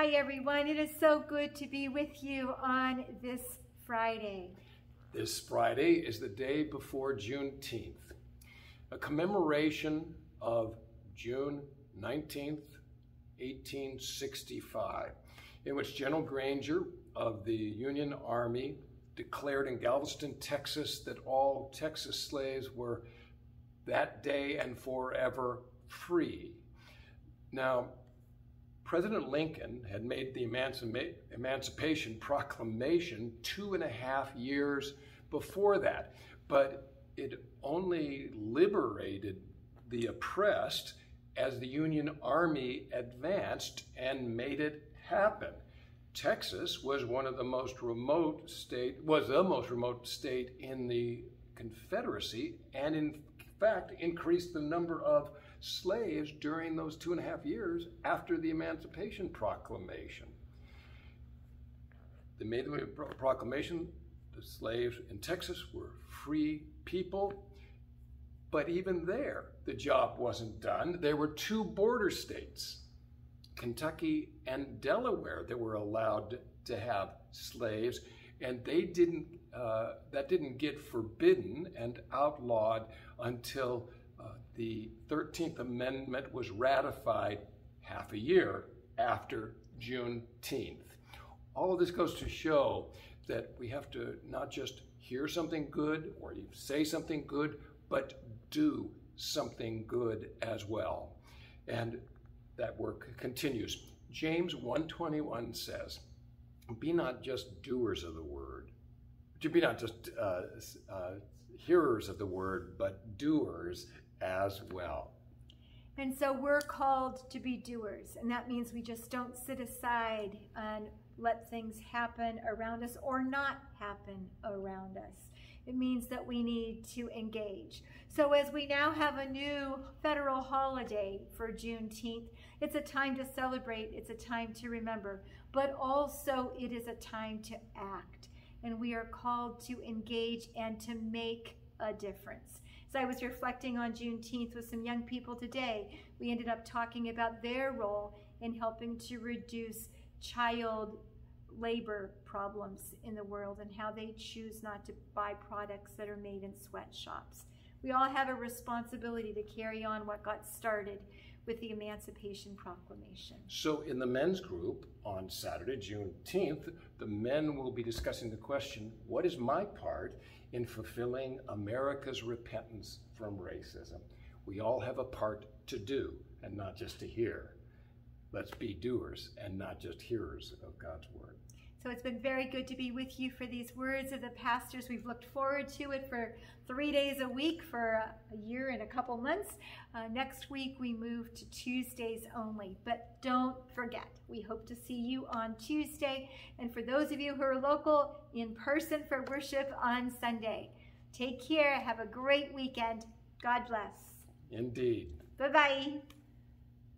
Hi, everyone. It is so good to be with you on this Friday. This Friday is the day before Juneteenth, a commemoration of June 19th, 1865, in which General Granger of the Union Army declared in Galveston, Texas, that all Texas slaves were that day and forever free. Now, President Lincoln had made the Emancipation Proclamation two and a half years before that, but it only liberated the oppressed as the Union Army advanced and made it happen. Texas was one of the most remote state, was the most remote state in the Confederacy, and in fact increased the number of slaves during those two and a half years after the Emancipation Proclamation. They made the proclamation, the slaves in Texas were free people, but even there, the job wasn't done. There were two border states, Kentucky and Delaware, that were allowed to have slaves, and they didn't. Uh, that didn't get forbidden and outlawed until the 13th Amendment was ratified half a year after Juneteenth. All of this goes to show that we have to not just hear something good or you say something good, but do something good as well. And that work continues. James 121 says, be not just doers of the word, to be not just uh, uh, hearers of the word, but doers as well. And so we're called to be doers, and that means we just don't sit aside and let things happen around us or not happen around us. It means that we need to engage. So as we now have a new federal holiday for Juneteenth, it's a time to celebrate, it's a time to remember, but also it is a time to act. And we are called to engage and to make a difference. As I was reflecting on Juneteenth with some young people today, we ended up talking about their role in helping to reduce child labor problems in the world and how they choose not to buy products that are made in sweatshops. We all have a responsibility to carry on what got started with the Emancipation Proclamation. So in the men's group on Saturday, June 10th, the men will be discussing the question, what is my part in fulfilling America's repentance from racism? We all have a part to do and not just to hear. Let's be doers and not just hearers of God's word. So it's been very good to be with you for these words of the pastors. We've looked forward to it for three days a week for a year and a couple months. Uh, next week we move to Tuesdays only. But don't forget, we hope to see you on Tuesday. And for those of you who are local, in person for worship on Sunday. Take care. Have a great weekend. God bless. Indeed. Bye-bye.